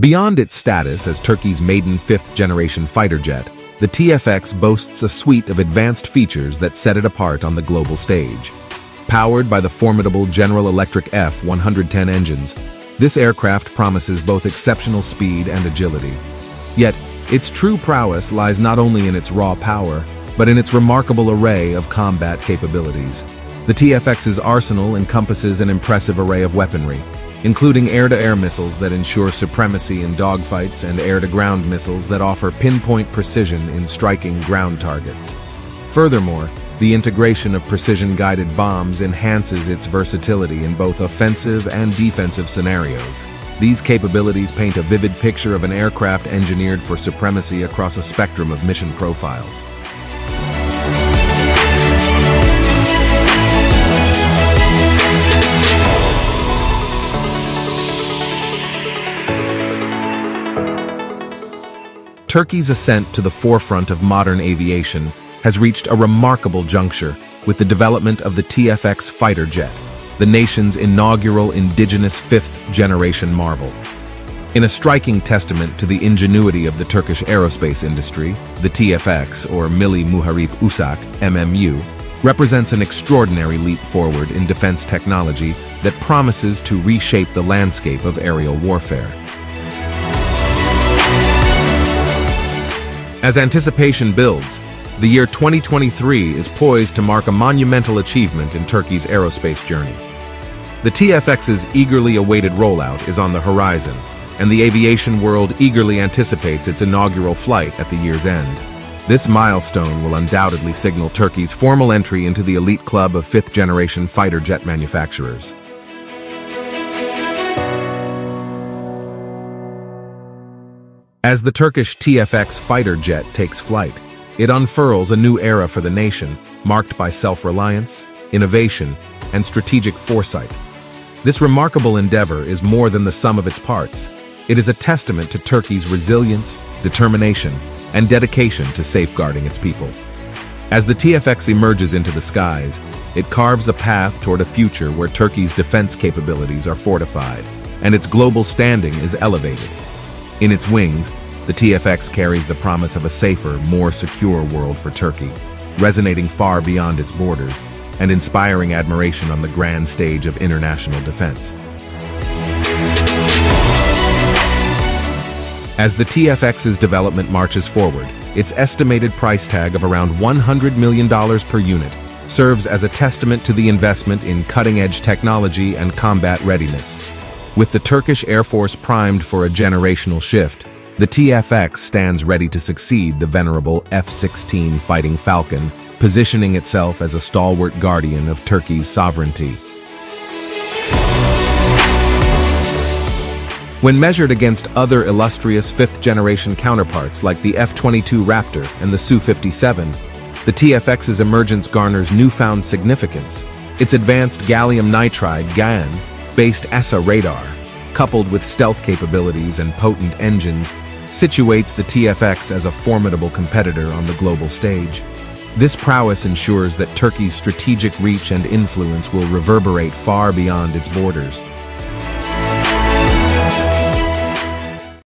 Beyond its status as Turkey's maiden fifth-generation fighter jet, the TFX boasts a suite of advanced features that set it apart on the global stage. Powered by the formidable General Electric F-110 engines, this aircraft promises both exceptional speed and agility. Yet, its true prowess lies not only in its raw power, but in its remarkable array of combat capabilities. The TFX's arsenal encompasses an impressive array of weaponry, including air-to-air missiles that ensure supremacy in dogfights and air-to-ground missiles that offer pinpoint precision in striking ground targets. Furthermore, the integration of precision-guided bombs enhances its versatility in both offensive and defensive scenarios. These capabilities paint a vivid picture of an aircraft engineered for supremacy across a spectrum of mission profiles. Turkey's ascent to the forefront of modern aviation has reached a remarkable juncture with the development of the TFX fighter jet, the nation's inaugural indigenous fifth-generation marvel. In a striking testament to the ingenuity of the Turkish aerospace industry, the TFX, or Milli Muharip Uçak, MMU, represents an extraordinary leap forward in defense technology that promises to reshape the landscape of aerial warfare. As anticipation builds, the year 2023 is poised to mark a monumental achievement in Turkey's aerospace journey. The TFX's eagerly awaited rollout is on the horizon, and the aviation world eagerly anticipates its inaugural flight at the year's end. This milestone will undoubtedly signal Turkey's formal entry into the elite club of fifth-generation fighter jet manufacturers. As the Turkish TFX fighter jet takes flight, it unfurls a new era for the nation, marked by self-reliance, innovation, and strategic foresight. This remarkable endeavor is more than the sum of its parts. It is a testament to Turkey's resilience, determination, and dedication to safeguarding its people. As the TFX emerges into the skies, it carves a path toward a future where Turkey's defense capabilities are fortified, and its global standing is elevated. In its wings, the TFX carries the promise of a safer, more secure world for Turkey, resonating far beyond its borders and inspiring admiration on the grand stage of international defense. As the TFX's development marches forward, its estimated price tag of around $100 million per unit serves as a testament to the investment in cutting-edge technology and combat readiness, with the Turkish Air Force primed for a generational shift, the TFX stands ready to succeed the venerable F-16 Fighting Falcon, positioning itself as a stalwart guardian of Turkey's sovereignty. When measured against other illustrious fifth-generation counterparts like the F-22 Raptor and the Su-57, the TFX's emergence garners newfound significance. Its advanced gallium nitride GaN based ESA radar, coupled with stealth capabilities and potent engines, situates the TFX as a formidable competitor on the global stage. This prowess ensures that Turkey's strategic reach and influence will reverberate far beyond its borders,